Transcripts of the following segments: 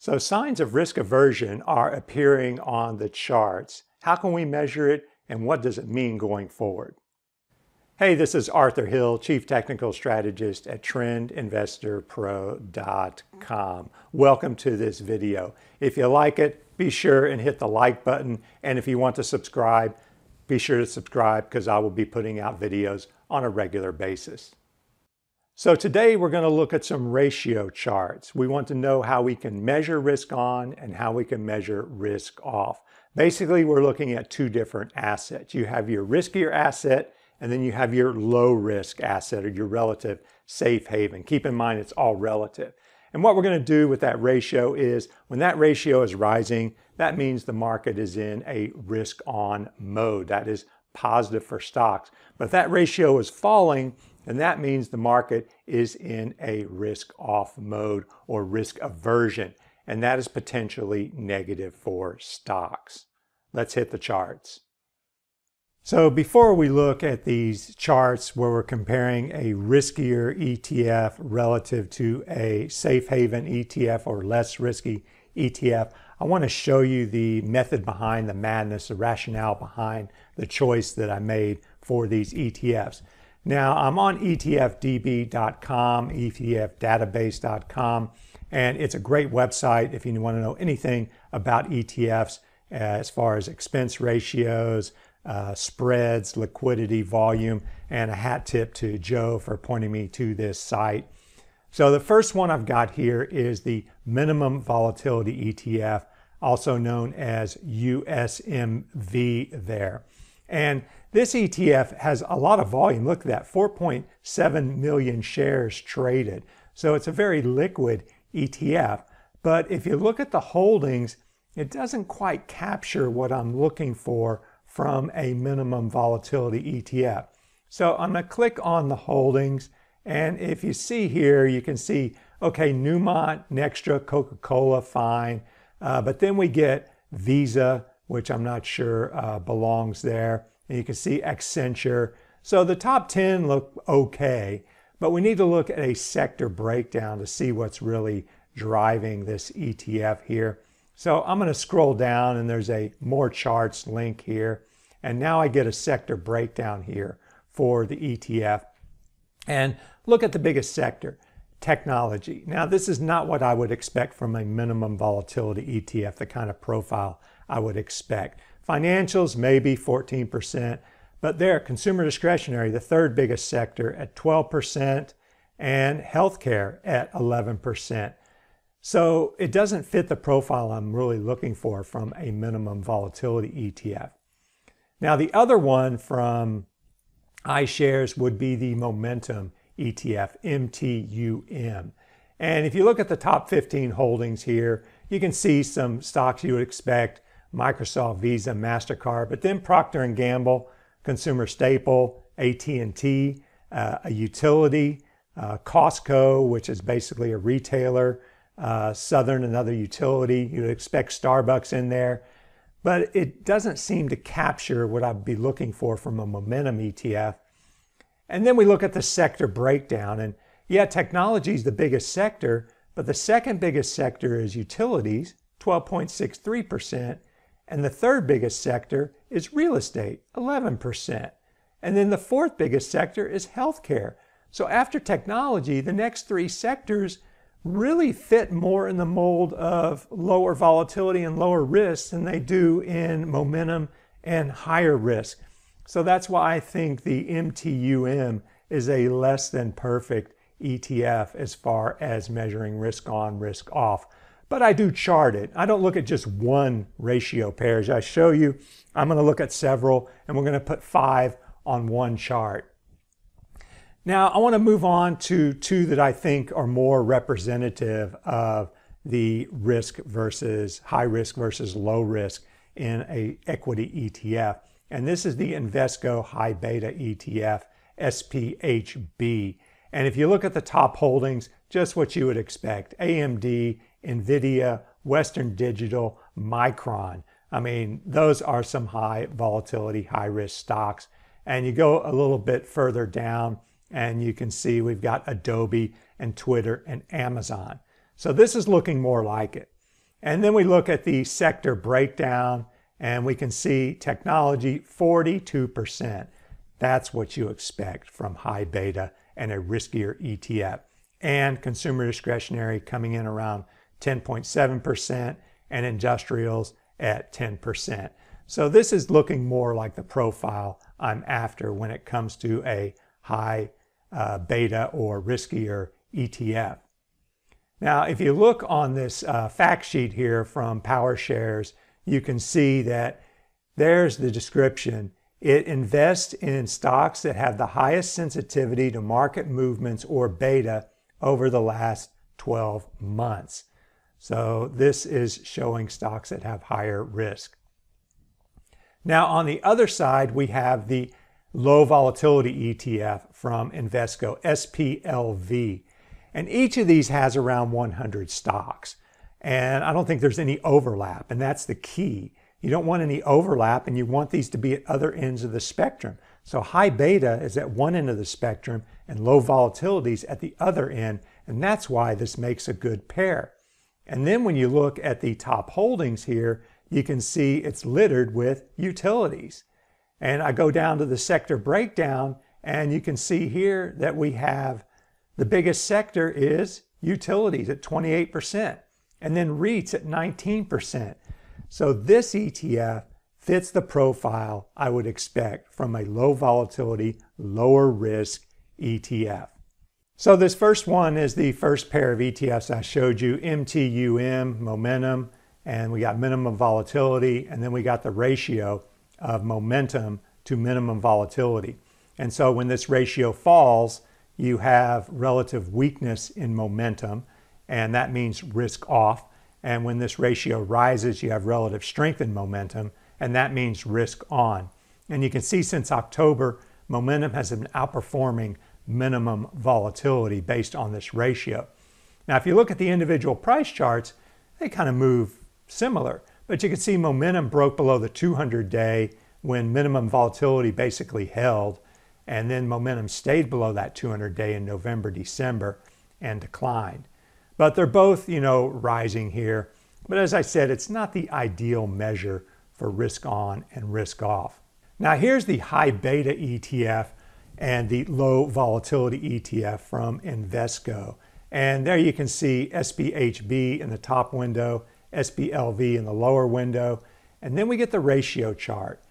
So signs of risk aversion are appearing on the charts. How can we measure it and what does it mean going forward? Hey, this is Arthur Hill, Chief Technical Strategist at TrendInvestorPro.com. Welcome to this video. If you like it, be sure and hit the like button. And if you want to subscribe, be sure to subscribe because I will be putting out videos on a regular basis. So today we're going to look at some ratio charts. We want to know how we can measure risk on and how we can measure risk off. Basically, we're looking at two different assets. You have your riskier asset and then you have your low risk asset or your relative safe haven. Keep in mind it's all relative. And what we're going to do with that ratio is when that ratio is rising, that means the market is in a risk on mode. That is positive for stocks. But if that ratio is falling, and that means the market is in a risk off mode or risk aversion. And that is potentially negative for stocks. Let's hit the charts. So before we look at these charts where we're comparing a riskier ETF relative to a safe haven ETF or less risky ETF, I want to show you the method behind the madness, the rationale behind the choice that I made for these ETFs. Now, I'm on etfdb.com, etfdatabase.com, and it's a great website if you want to know anything about ETFs uh, as far as expense ratios, uh, spreads, liquidity, volume, and a hat tip to Joe for pointing me to this site. So the first one I've got here is the minimum volatility ETF, also known as USMV there. And this ETF has a lot of volume. Look at that 4.7 million shares traded. So it's a very liquid ETF. But if you look at the holdings, it doesn't quite capture what I'm looking for from a minimum volatility ETF. So I'm going to click on the holdings. And if you see here, you can see, okay, Newmont, NextEra, Coca Cola, fine. Uh, but then we get Visa, which I'm not sure uh, belongs there. And you can see Accenture. So the top 10 look okay, but we need to look at a sector breakdown to see what's really driving this ETF here. So I'm going to scroll down and there's a more charts link here. And now I get a sector breakdown here for the ETF. And look at the biggest sector, technology. Now, this is not what I would expect from a minimum volatility ETF, the kind of profile I would expect. Financials, maybe 14%, but there, consumer discretionary, the third biggest sector at 12%, and healthcare at 11%. So it doesn't fit the profile I'm really looking for from a minimum volatility ETF. Now, the other one from iShares would be the Momentum ETF, MTUM. And if you look at the top 15 holdings here, you can see some stocks you would expect Microsoft, Visa, Mastercard, but then Procter and Gamble, consumer staple, AT&T, uh, a utility, uh, Costco, which is basically a retailer, uh, Southern, another utility. You'd expect Starbucks in there, but it doesn't seem to capture what I'd be looking for from a momentum ETF. And then we look at the sector breakdown, and yeah, technology is the biggest sector, but the second biggest sector is utilities, 12.63%, and the third biggest sector is real estate, 11%. And then the fourth biggest sector is healthcare. So after technology, the next three sectors really fit more in the mold of lower volatility and lower risk than they do in momentum and higher risk. So that's why I think the MTUM is a less than perfect ETF as far as measuring risk on, risk off but I do chart it. I don't look at just one ratio pair. As I show you, I'm going to look at several, and we're going to put five on one chart. Now, I want to move on to two that I think are more representative of the risk versus high risk versus low risk in a equity ETF. And this is the Invesco High Beta ETF, SPHB. And if you look at the top holdings, just what you would expect AMD, NVIDIA, Western Digital, Micron. I mean, those are some high volatility, high risk stocks. And you go a little bit further down, and you can see we've got Adobe and Twitter and Amazon. So this is looking more like it. And then we look at the sector breakdown and we can see technology 42%. That's what you expect from high beta and a riskier ETF. And consumer discretionary coming in around 10.7% and industrials at 10%. So this is looking more like the profile I'm after when it comes to a high uh, beta or riskier ETF. Now, if you look on this uh, fact sheet here from PowerShares, you can see that there's the description. It invests in stocks that have the highest sensitivity to market movements or beta over the last 12 months. So this is showing stocks that have higher risk. Now, on the other side, we have the low volatility ETF from Invesco, SPLV. And each of these has around 100 stocks. And I don't think there's any overlap, and that's the key. You don't want any overlap, and you want these to be at other ends of the spectrum. So high beta is at one end of the spectrum, and low volatility is at the other end, and that's why this makes a good pair. And then when you look at the top holdings here, you can see it's littered with utilities. And I go down to the sector breakdown, and you can see here that we have the biggest sector is utilities at 28%, and then REITs at 19%. So this ETF fits the profile I would expect from a low volatility, lower risk ETF. So this first one is the first pair of ETFs I showed you, MTUM, momentum, and we got minimum volatility, and then we got the ratio of momentum to minimum volatility. And so when this ratio falls, you have relative weakness in momentum, and that means risk off. And when this ratio rises, you have relative strength in momentum, and that means risk on. And you can see since October, momentum has been outperforming minimum volatility based on this ratio. Now, if you look at the individual price charts, they kind of move similar, but you can see momentum broke below the 200 day when minimum volatility basically held, and then momentum stayed below that 200 day in November, December, and declined. But they're both, you know, rising here. But as I said, it's not the ideal measure for risk on and risk off. Now, here's the high beta ETF and the low volatility ETF from Invesco. And there you can see SPHB in the top window, SPLV in the lower window, and then we get the ratio chart.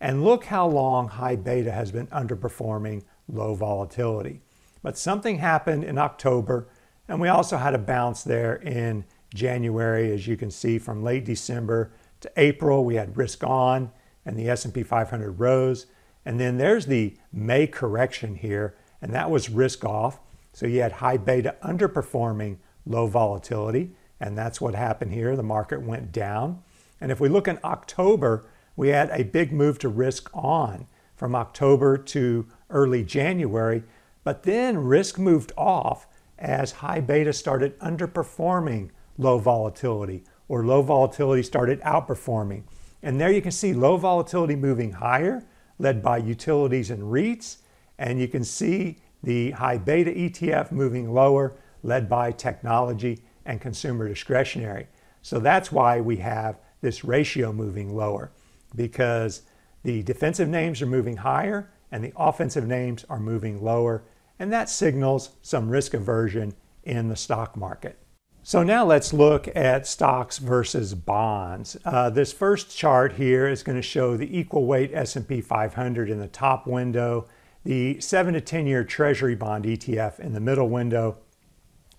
And look how long high beta has been underperforming low volatility. But something happened in October, and we also had a bounce there in January, as you can see from late December to April, we had risk on and the S&P 500 rose. And then there's the May correction here, and that was risk off. So you had high beta underperforming low volatility, and that's what happened here. The market went down. And if we look in October, we had a big move to risk on from October to early January, but then risk moved off as high beta started underperforming low volatility or low volatility started outperforming. And there you can see low volatility moving higher led by utilities and REITs. And you can see the high beta ETF moving lower, led by technology and consumer discretionary. So that's why we have this ratio moving lower because the defensive names are moving higher and the offensive names are moving lower. And that signals some risk aversion in the stock market. So now let's look at stocks versus bonds. Uh, this first chart here is going to show the equal weight S&P 500 in the top window, the 7 to 10 year treasury bond ETF in the middle window,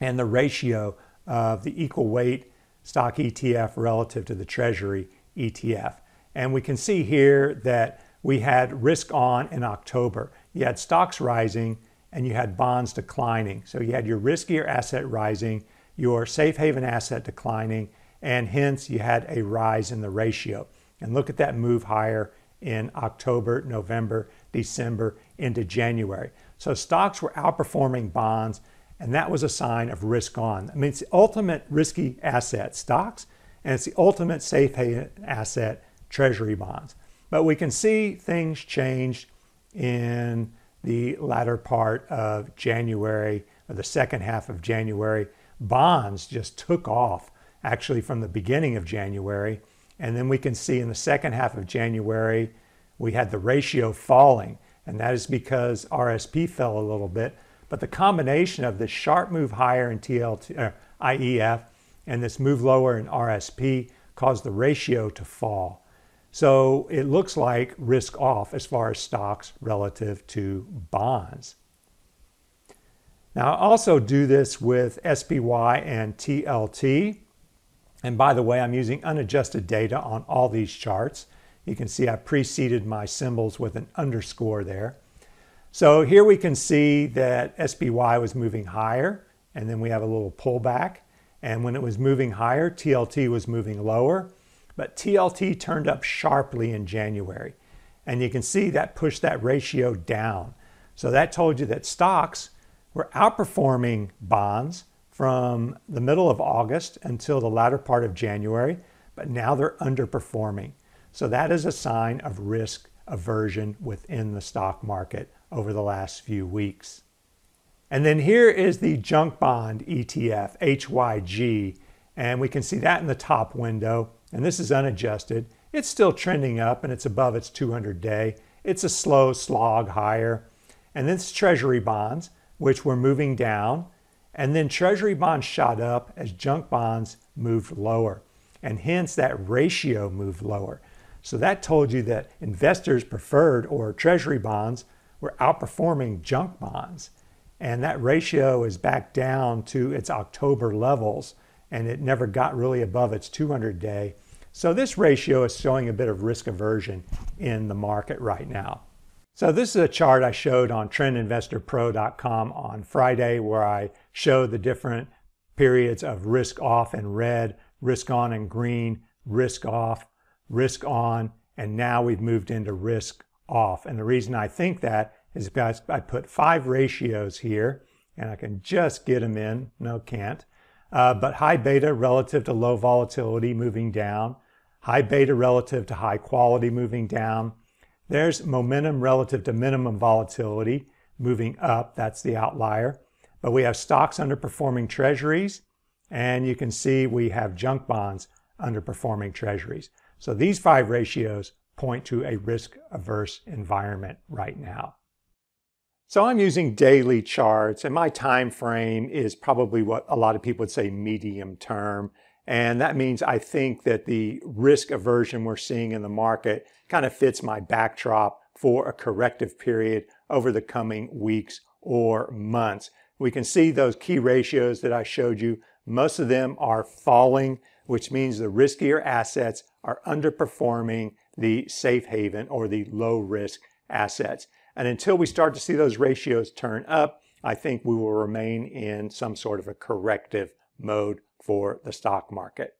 and the ratio of the equal weight stock ETF relative to the treasury ETF. And we can see here that we had risk on in October. You had stocks rising and you had bonds declining. So you had your riskier asset rising your safe haven asset declining, and hence you had a rise in the ratio. And look at that move higher in October, November, December into January. So stocks were outperforming bonds, and that was a sign of risk on. I mean, it's the ultimate risky asset, stocks, and it's the ultimate safe haven asset, treasury bonds. But we can see things changed in the latter part of January, or the second half of January bonds just took off actually from the beginning of January. And then we can see in the second half of January, we had the ratio falling. And that is because RSP fell a little bit. But the combination of this sharp move higher in TLT, uh, IEF and this move lower in RSP caused the ratio to fall. So it looks like risk off as far as stocks relative to bonds. Now, I also do this with SPY and TLT. And by the way, I'm using unadjusted data on all these charts. You can see I preceded my symbols with an underscore there. So here we can see that SPY was moving higher, and then we have a little pullback. And when it was moving higher, TLT was moving lower. But TLT turned up sharply in January. And you can see that pushed that ratio down. So that told you that stocks were outperforming bonds from the middle of August until the latter part of January, but now they're underperforming. So that is a sign of risk aversion within the stock market over the last few weeks. And then here is the junk bond ETF, HYG, and we can see that in the top window, and this is unadjusted. It's still trending up and it's above its 200 day. It's a slow slog higher. And then it's treasury bonds, which were moving down. And then treasury bonds shot up as junk bonds moved lower. And hence that ratio moved lower. So that told you that investors preferred or treasury bonds were outperforming junk bonds. And that ratio is back down to its October levels and it never got really above its 200 day. So this ratio is showing a bit of risk aversion in the market right now. So this is a chart I showed on trendinvestorpro.com on Friday where I showed the different periods of risk off in red, risk on in green, risk off, risk on, and now we've moved into risk off. And the reason I think that is because I put five ratios here and I can just get them in. No, can't. Uh, but high beta relative to low volatility moving down, high beta relative to high quality moving down. There's momentum relative to minimum volatility moving up. That's the outlier. But we have stocks underperforming treasuries, and you can see we have junk bonds underperforming treasuries. So these five ratios point to a risk averse environment right now. So I'm using daily charts and my time frame is probably what a lot of people would say medium term. And that means I think that the risk aversion we're seeing in the market kind of fits my backdrop for a corrective period over the coming weeks or months. We can see those key ratios that I showed you. Most of them are falling, which means the riskier assets are underperforming the safe haven or the low risk assets. And until we start to see those ratios turn up, I think we will remain in some sort of a corrective mode for the stock market.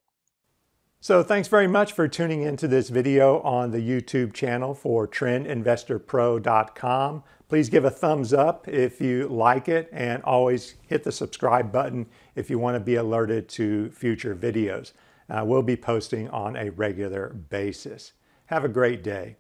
So thanks very much for tuning into this video on the YouTube channel for trendinvestorpro.com. Please give a thumbs up if you like it and always hit the subscribe button if you want to be alerted to future videos. Uh, we'll be posting on a regular basis. Have a great day.